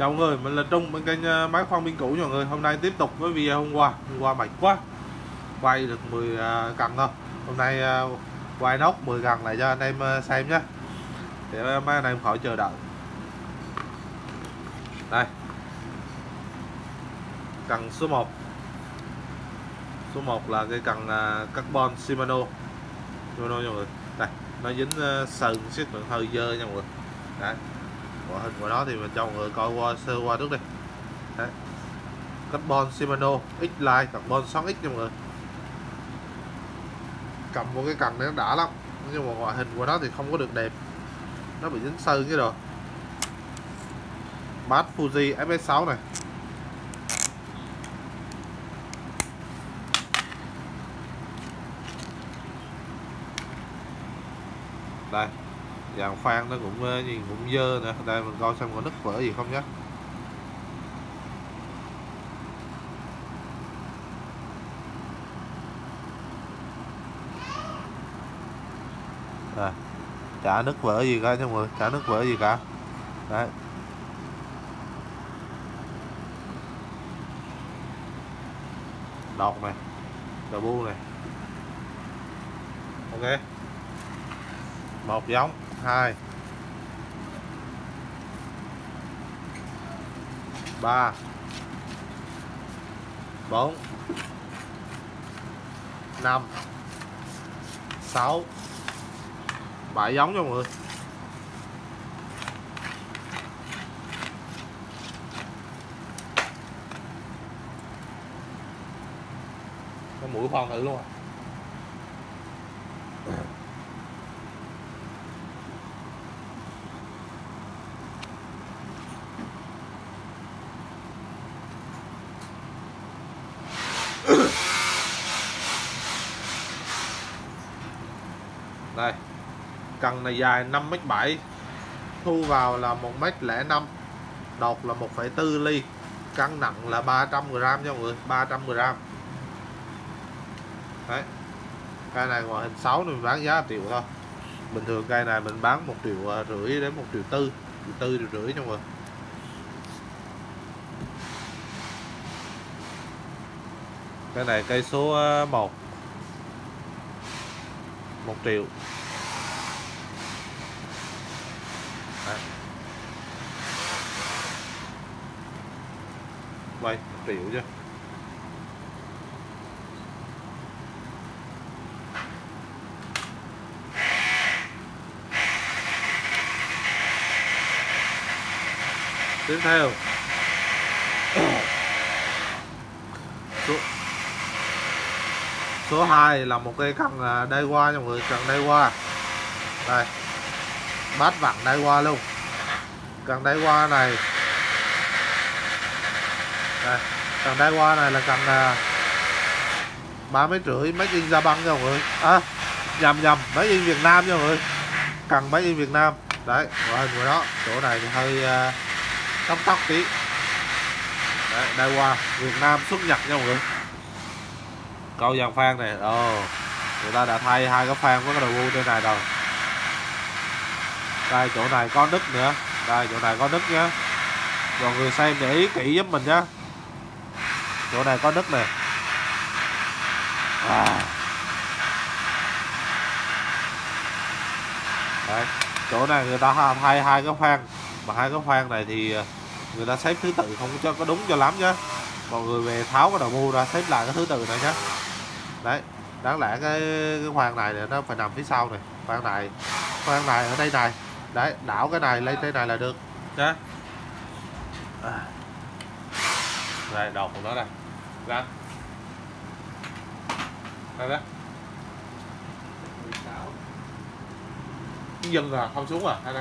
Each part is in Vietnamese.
Chào mọi người, mình là Trung bên kênh ờ, máy khoan biên cũ nha mọi người. Hôm nay tiếp tục với video hôm qua. Hôm qua mệt quá. Quay được 10 cần thôi. Hôm nay ờ, quay nốt 10 cần lại cho anh em ờ, xem nhé. Để mấy anh em khỏi chờ đợi. Đây. Cần số 1. Số 1 là cái cần carbon Shimano. Shimano nha mọi người. Đây, nó dính ờ, sần xích lượng hơi dơ nha mọi người. Đấy của hình của nó thì mình cho mọi người coi qua sơ qua trước đi. Đấy. carbon Shimano X-Line carbon 6X nha mọi người. Cầm một cái cần này nó đã lắm. Nhưng mà ngoại hình của nó thì không có được đẹp. Nó bị dính sơn cái rồi bát Fuji FS6 này. Đây dàn khoan nó cũng ờ, gì nhìn cũng dơ nè. Đây mình coi xem có nứt vỡ gì không nhé đây à, chả nứt vỡ gì cả nha mọi người, chả nứt vỡ gì cả. Đấy. Đọt này đầu bu này. Ok. Một giống hai. Ba. Bốn. Năm. Sáu. Bảy, giống cho mọi người. Cái mũi khoan thử luôn à đây cần này dài 5m7 thu vào là 1m05 đột là 1,4 ly cân nặng là 300g cho mọi người 300g đấy cây này ngoại hình 6 mình bán giá 1 triệu thôi. Bình thường cây này mình bán 1 triệu rưỡi đến 1 triệu tư triệu tư triệu rưỡi cho mọi người. Cái này cây số 1 1 triệu. Vay 1 triệu chứ. Tiếp theo. Số số 2 là một cây cần à, đai qua nha mọi người cần đai qua đây. Bát vặn đai qua luôn. Cần đai qua này cần đây qua này là cần à, ba mấy rưỡi mấy in ra băng nha mọi người. À nhầm nhầm mấy in Việt Nam nha mọi người. Cần mấy in Việt Nam. Đấy ngoại hình của nó chỗ này thì hơi à, tóc tóc tí. Đấy đây qua Việt Nam xuất nhập nha mọi người. Câu dàn phan này ồ người ta đã thay hai cái phan với cái đầu bu trên này rồi. Đây chỗ này có nứt nữa. Đây chỗ này có nứt nhá. Mọi người xem để ý kỹ giúp mình nhá chỗ này có nứt nè. À. Đấy. chỗ này người ta thay hai cái khoan mà hai cái khoan này thì người ta xếp thứ tự không cho có đúng cho lắm nhá. Mọi người về tháo cái đầu bu ra xếp lại cái thứ tự này nhá. Đấy đáng lẽ cái cái khoan này nó phải nằm phía sau này. Khoan này khoan này ở đây này. Đấy đảo cái này lên thế này là được nhá. À. đây đầu của nó đây ra. Đây đó dừng là không xuống à? Hay đó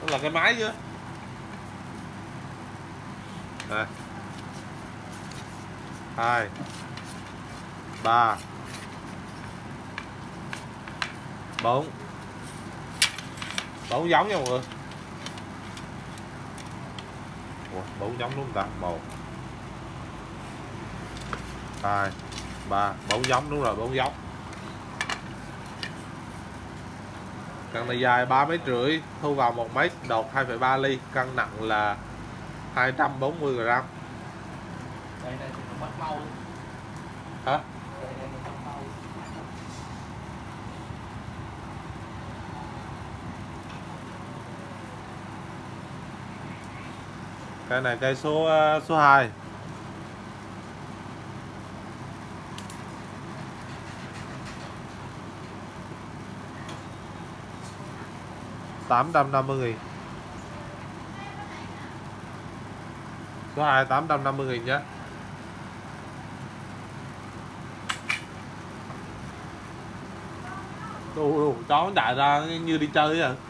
đó là cái máy chứ. Đây. Hai. Ba. Bốn. Bốn giống nha mọi người. Bốn giống đúng không ta? Một. Hai ba bốn giống đúng rồi bốn giống. Cần này dài 3 mét rưỡi thu vào 1 mét đột 2,3 ly. Cân nặng là 240 g đây đây thì mất mau hả đây đây nó mất mau cái này cây số ờ, số 2 850 nghìn. Số 2 850 nghìn nhé. Đù, đù, chó nó chạy ra như đi chơi vậy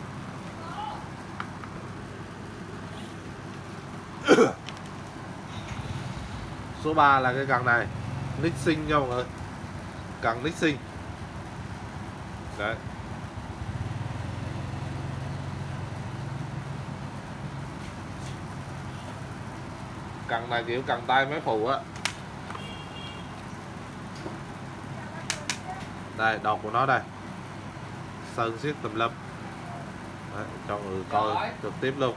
Số 3 là cái cần này. Nixing nha mọi người. Cần Nixing Đấy. Cần này kiểu cần tay máy phụ á. Đây đọt của nó đây. Sơn xiết tùm lum. Đấy, cho người coi trực tiếp luôn.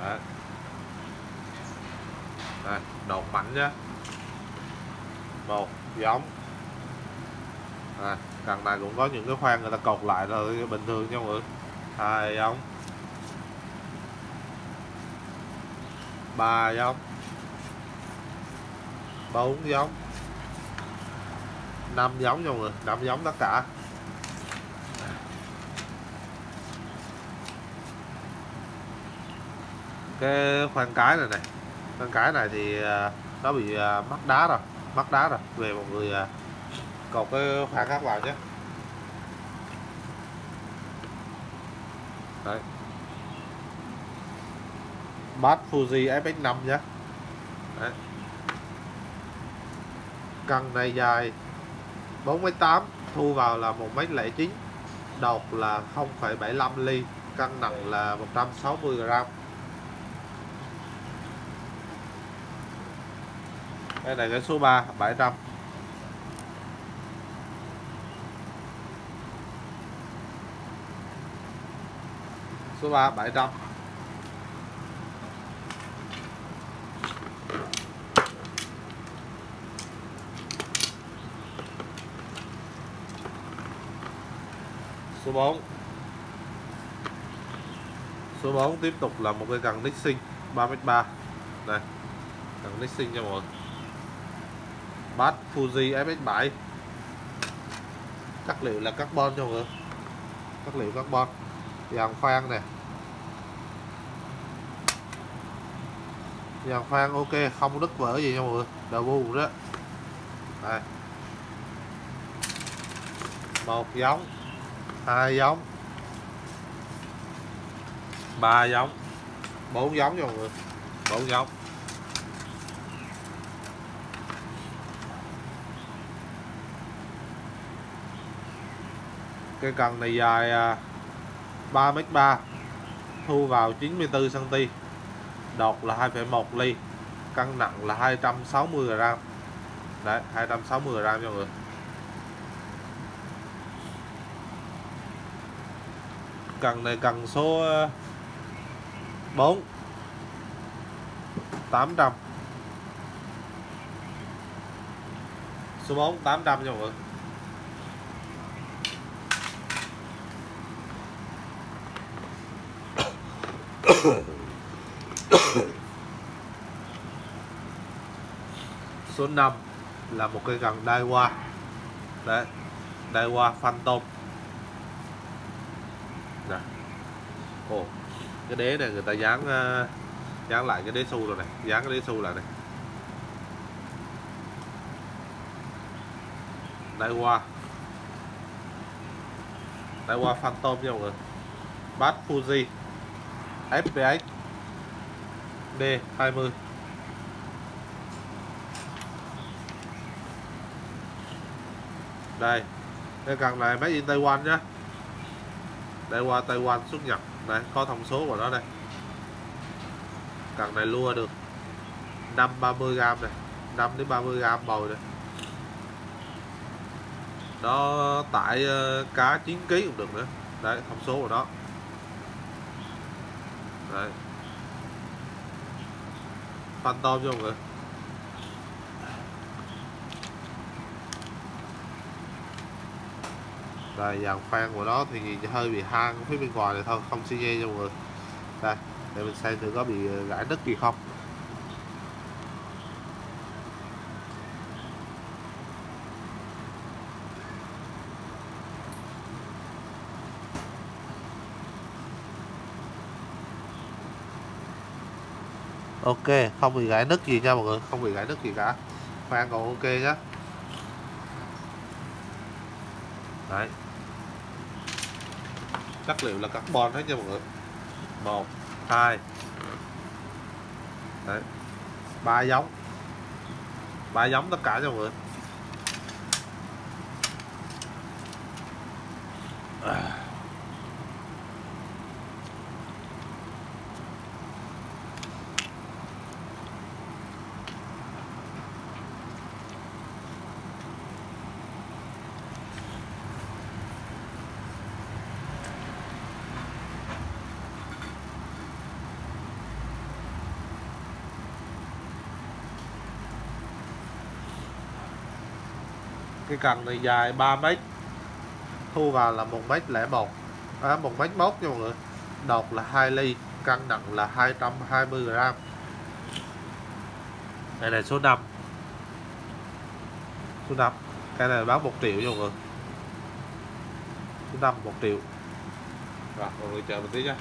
Đấy đột mạnh nhá một giống. À, đằng này cũng có những cái khoan người ta cột lại rồi bình thường nha mọi người. Hai giống. Ba giống. Bốn giống. Năm giống nha mọi người. Năm giống tất cả. Cái khoan cái này này con cái này thì à, nó bị à, mắc đá rồi mắc đá rồi. Về một người à, cột cái khoảng khác vào nhé đấy. Bát Fuji FX5 nhé đấy. cần này dài 48, thu vào là 1m09 đột là 0,75 ly cân nặng là 160 gram. Đây là cái số 3 700 số 3 700 số 4 số 4 tiếp tục là một cái cần Nixing 3m3 đây cần Nixing cho mọi người bát Fuji FX7 chất liệu là carbon cho mọi người. Chất liệu carbon. Dàn khoan nè. Dàn khoan ok, không đứt vỡ gì nha mọi người. Đầu bu đó. Đây. Một giống, hai giống, ba giống, bốn giống nha mọi người. Bốn giống. Cây cần này dài à, 3m3 thu vào 94 cm đột là 2,1 ly cân nặng là 260 g đấy 260 g cho mọi người. Cần này cần số à, 4 800 số 4 800 cho mọi người. số 5 là một cây gần đai hoa. Đấy đai hoa phantom. Nè. Ồ, cái đế này người ta dán ờ, dán lại cái đế xu rồi này, dán cái đế xu lại này. Đai hoa. Đai hoa phantom nha mọi người. Bát Fuji. FPX D20 đây cái cần này máy in Taiwan nhá. Đây qua Taiwan xuất nhập. Đây có thông số của nó đây. Cần này lua được 5 30 g này 5 đến 30 g bồi này. Nó tải uh, cá 9 kg cũng được nữa. Đấy thông số của nó đấy. Phan cho mọi người rồi dàn khoan của nó thì nhìn hơi bị hang phía bên ngoài này thôi, không xi nhê cho mọi người đây, để mình xem thử có bị gãy đất gì không. Ok, không bị gãy nứt gì nha mọi người, không bị gãy nứt gì cả. Khoan còn ok nhá. Đấy. Chất liệu là carbon hết nha mọi người. Một, hai. Đấy. Ba giống. Ba giống tất cả nha mọi người. Cái cần này dài 3 mét. Thu vào là một mét lẻ một. À, một mét mốt nha mọi người. Đột là 2 ly cân nặng là 220 gram. Đây là số 5 số 5 cái này bán 1 triệu nha mọi người. Số 5 1 triệu. Rồi mọi người chờ một tí nha.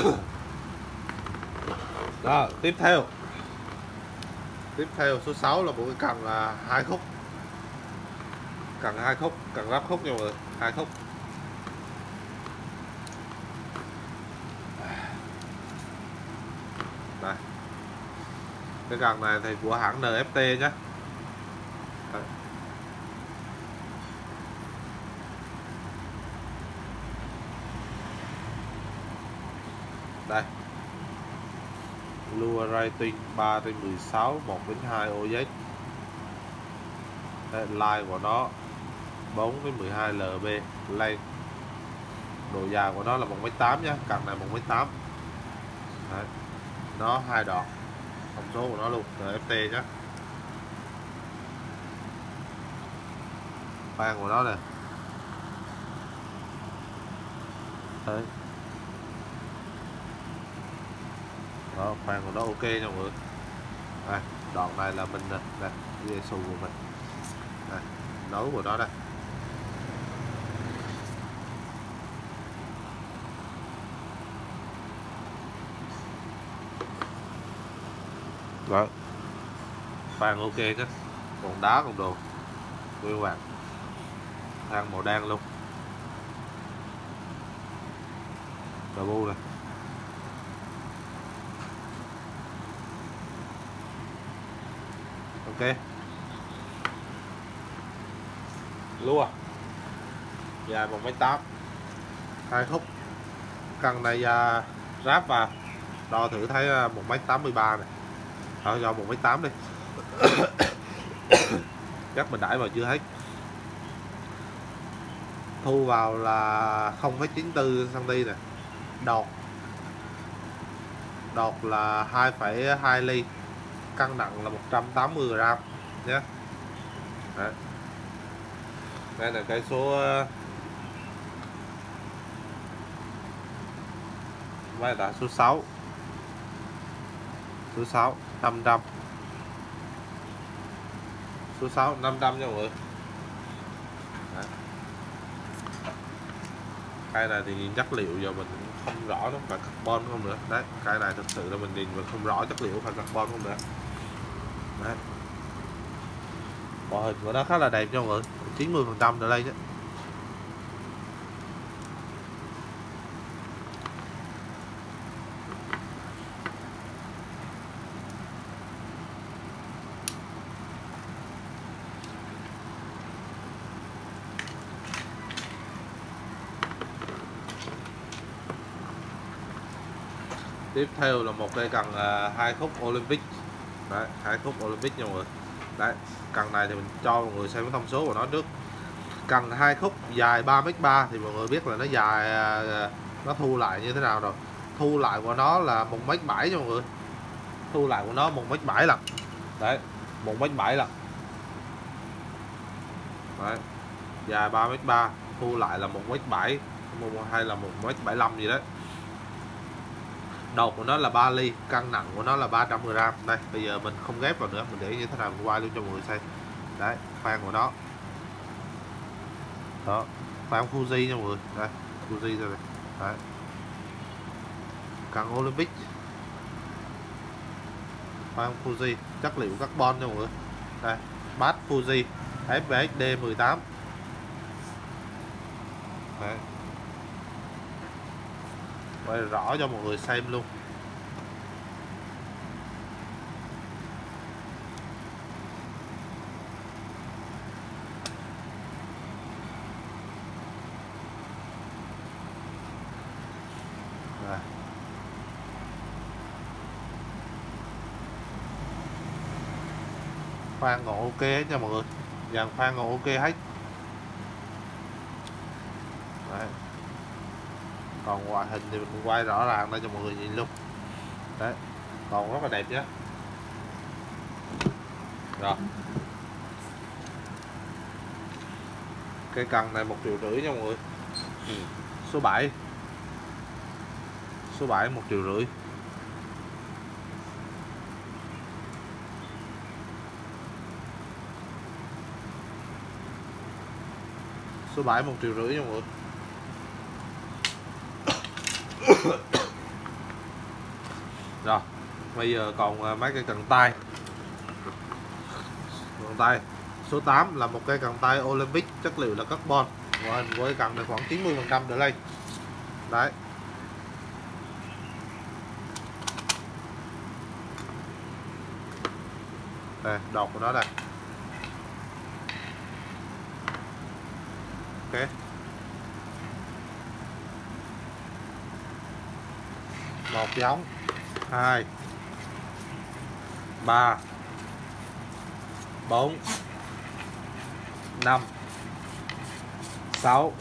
đó, tiếp theo. Tiếp theo, số 6 là một cái cần là hai khúc. Cần hai khúc cần ráp khúc nha mọi người, hai khúc. Đây. Cái cần này thì của hãng NFT nhé Lua rating 3 trên 16 1 đến 2 OZ Line của nó 4 đến 12 LB Length, Độ dài của nó là 1m8 nha Cần này 1m8 Đấy. Nó hai đoạn, Thông số của nó luôn NFT nhé Khoan của nó nè. Đấy. Đó khoan của nó ok nha mọi người. À, đoạn này là mình nè đây dây xù của mình. Đây, nối của nó đây. Đó. Khoan ok chứ còn đá còn đồ. Nguyên vàng. Khoan màu đen luôn. Cà bu này ok. Lúa dài một mét tám hai khúc. Cần này à, ráp vào. Đo thử thấy à, một mét tám mươi ba này. Thôi do một mét tám đi. Chắc mình đãi vào chưa hết. Thu vào là 0,94 cm nè. Đọt. Đọt là 2,2 ly cân nặng là 180 gram nhé. Đấy. đây là cái số ờ, máy đã số 6 số 6 500 số 6 500 nha mọi người. Đấy. cây này thì nhìn chất liệu giờ mình không rõ nó phải carbon không nữa. Đấy, cái này thực sự là mình nhìn mình không rõ chất liệu phải carbon không nữa đấy. Bộ hình của nó khá là đẹp nha mọi người. 90 phần trăm ở đây chứ tiếp theo là một cây cần à, hai khúc Olympic đấy hai khúc Olympic nha mọi người đấy cần này thì mình cho mọi người xem cái thông số của nó trước. Cần hai khúc dài 3m3 thì mọi người biết là nó dài à, nó thu lại như thế nào rồi. Thu lại của nó là một mét bảy nha mọi người. Thu lại của nó một mét bảy lần. Đấy, một mét bảy lần. Đấy, dài 3m3 thu lại là một mét bảy hay là một mét bảy gì đấy đầu của nó là 3 ly, cân nặng của nó là 300 g đây, bây giờ mình không ghép vào nữa, mình để như thế nào, mình quay luôn cho mọi người xem. Đấy, khoang của nó. Đó, khoang Fuji nha mọi người. Đây, Fuji rồi này. Đấy. Cân Olympic. Khoang Fuji, chất liệu carbon nha mọi người. Đây bát Fuji FVXD 18 đấy quay rõ cho mọi người xem luôn. Rồi. khoan còn ok hết nha mọi người. Dàn khoan còn ok hết. Đấy còn ngoại hình thì mình quay rõ ràng đây cho mọi người nhìn luôn. Đấy, còn rất là đẹp nhé rồi. Cây cần này một triệu rưỡi nha mọi người. Ừ. số 7 số 7 một triệu rưỡi. Số 7 một triệu rưỡi nha mọi người. rồi, bây giờ còn à, mấy cây cần tay. Cần tay. Số 8 là một cây cần tay Olympic, chất liệu là carbon. Và hình của cây cần được khoảng 90 phần trăm trở lên. Đấy. Đây, đọt của nó đây ok một giống. Hai. Ba. Bốn. Năm. Sáu.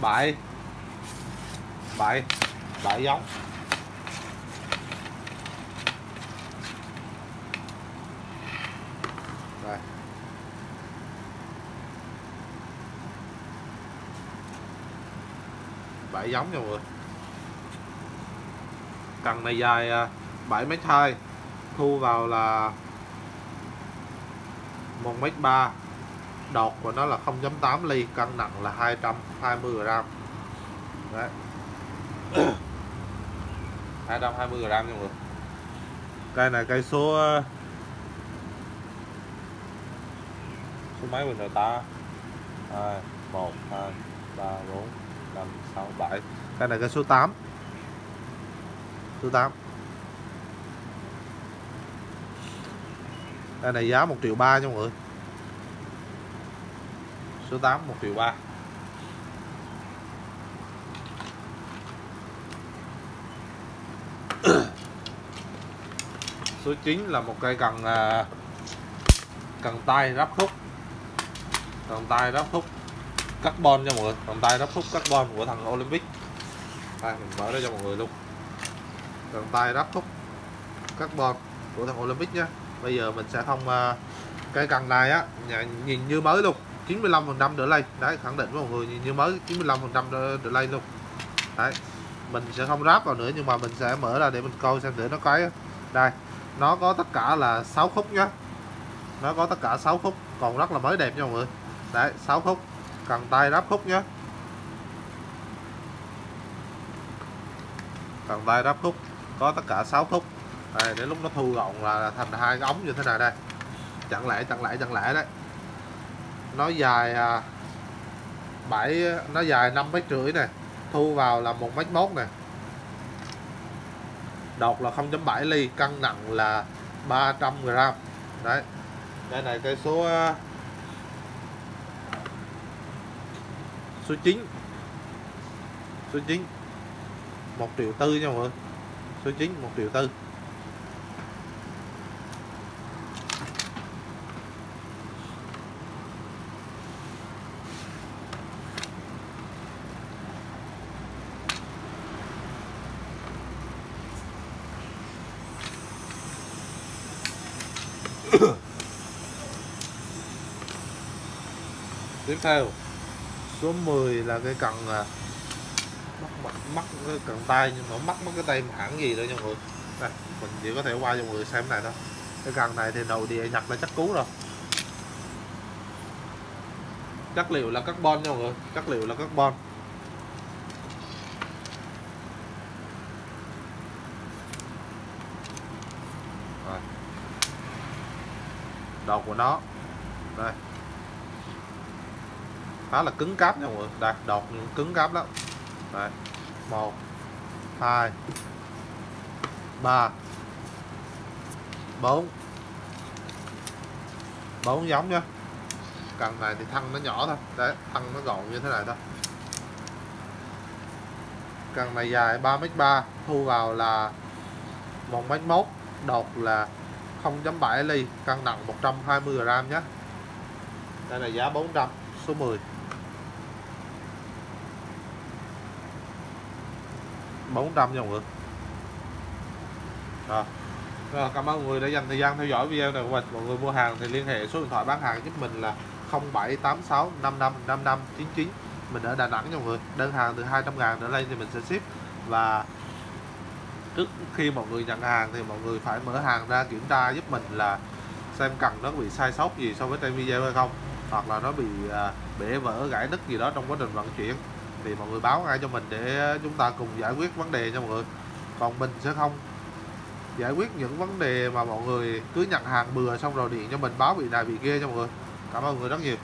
Bảy. Bảy. Bảy giống. Bảy giống nha mọi người cần này dài 7 m 2 thu vào là 1 m 3 đọt của nó là 0.8 ly, cân nặng là 220 g đấy. 220 g nha mọi người. Cây này cây số à, số mấy mình rồi ta? 2 1 2 3 4 5 6 7 cây này cây số 8 thứ 8 đây này, giá 1 triệu 3 nha mọi người. Số 8 1 triệu 3 số 9 là một cây cần à, cần tay ráp khúc. Cần tay ráp khúc carbon cho mọi người. Cần tay ráp khúc carbon của thằng Olympic. Đây, mình mở ra cho mọi người luôn cần tay ráp khúc carbon của thằng Olympic nhé bây giờ mình sẽ không uh, à, cái cần này á nhìn như mới luôn. 95 phần trăm đỡ lay. Đấy khẳng định với mọi người nhìn như mới 95 phần trăm đỡ lay luôn. Đấy mình sẽ không ráp vào nữa nhưng mà mình sẽ mở ra để mình coi xem thử nó cái đây nó có tất cả là 6 khúc nhá. Nó có tất cả 6 khúc còn rất là mới đẹp nha mọi người. Đấy 6 khúc cần tay ráp khúc nhá. Cần tay ráp khúc có tất cả 6 khúc. Đây, để lúc nó thu gọn là thành hai cái ống như thế này đây. Chặn lại chặn lại chặn lại đấy. Nó dài à, 7 nó dài 5 mét rưỡi này thu vào là một mét mốt này đột là 0.7 ly cân nặng là 300 gram. Đấy. Đây này cây số à, số 9 số 9 1 triệu tư nha mọi người số 9 1 triệu tư. Tiếp theo số 10 là cái cần à, mắc mắc cái cần tay nhưng mà mắc mất cái tay hãng gì đâu nha mọi người. Đây, mình chỉ có thể qua cho mọi người xem này thôi. Cái cần này thì đầu địa nhặt là chắc cú rồi. Chất liệu là carbon nha mọi người chất liệu là carbon. Rồi. đầu của nó. Đây. Khá là cứng cáp nha mọi người. Đây đọt cứng cáp lắm. Đây một, hai, ba. Bốn. Bốn giống nha cần này thì thân nó nhỏ thôi. Đấy, thân nó gọn như thế này thôi. Cần này dài 3m3 thu vào là 1m1 đột là 0.7 ly, cân nặng 120g nhé đây là giá 400 số 10 400 nha mọi người. Rồi. rồi, cảm ơn mọi người đã dành thời gian theo dõi video này của mình. Mọi người mua hàng thì liên hệ số điện thoại bán hàng giúp mình là 0786 55 55 99 mình ở Đà Nẵng nha mọi người. Đơn hàng từ 200 ngàn trở lên thì mình sẽ ship. Và trước khi mọi người nhận hàng thì mọi người phải mở hàng ra kiểm tra giúp mình là xem cần nó bị sai sót gì so với trên video hay không, hoặc là nó bị à, bể vỡ, gãy đứt gì đó trong quá trình vận chuyển thì mọi người báo ngay cho mình để chúng ta cùng giải quyết vấn đề cho mọi người. Còn mình sẽ không giải quyết những vấn đề mà mọi người cứ nhận hàng bừa xong rồi điện cho mình, báo bị này bị kia cho mọi người. Cảm ơn mọi người rất nhiều.